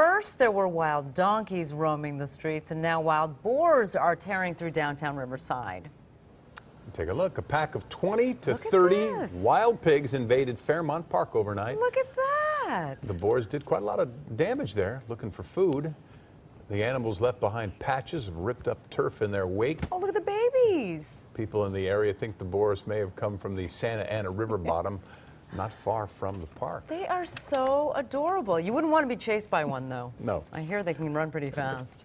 First, there were wild donkeys roaming the streets, and now wild boars are tearing through downtown Riverside. Take a look. A pack of 20 to 30 this. wild pigs invaded Fairmount Park overnight. Look at that. The boars did quite a lot of damage there, looking for food. The animals left behind patches of ripped up turf in their wake. Oh, look at the babies. People in the area think the boars may have come from the Santa Ana River bottom, not far from the park. They are so adorable. You wouldn't want to be chased by one, though. No. I hear they can run pretty fast.